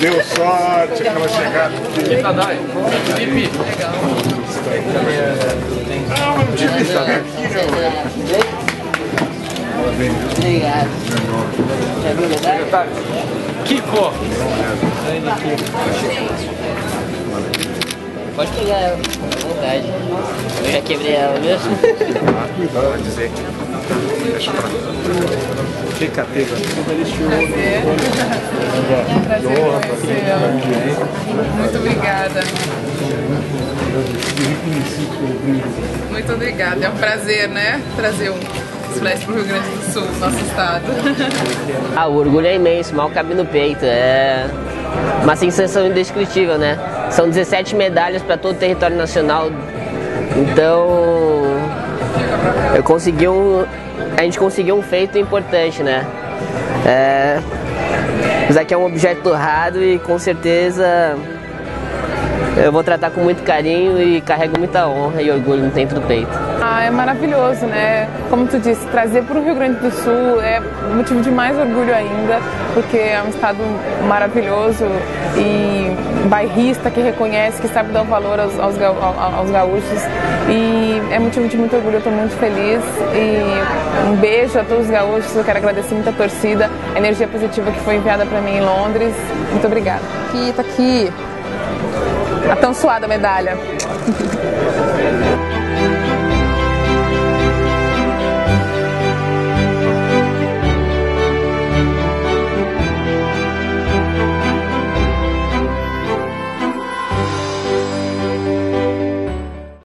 Deu sorte, aquela chegada. Felipe. Não, mas não tinha visto aqui, meu. Obrigado. Medalha? Kiko. Pode pegar ela, à vontade. Eu já quebrei ela mesmo. Cuidado, dizer. Deixa pra Fica pega. Prazer conhecê-la. Muito obrigada. Muito obrigada. É um prazer, né? Trazer um Flash para o Rio Grande do Sul, nosso estado. Ah, o orgulho é imenso, mal cabe no peito. É uma sensação indescritível, né? São 17 medalhas para todo o território nacional. Então, eu consegui um, a gente conseguiu um feito importante, né? É, isso aqui é um objeto raro e com certeza eu vou tratar com muito carinho e carrego muita honra e orgulho dentro do peito. Ah, é maravilhoso, né? Como tu disse, trazer para o Rio Grande do Sul é motivo de mais orgulho ainda, porque é um estado maravilhoso e bairrista que reconhece, que sabe dar valor aos, aos, aos gaúchos. E é motivo de muito orgulho, eu estou muito feliz. E um beijo a todos os gaúchos, eu quero agradecer muito a torcida, a energia positiva que foi enviada para mim em Londres. Muito obrigada. Aqui, tá aqui. A tão suada medalha.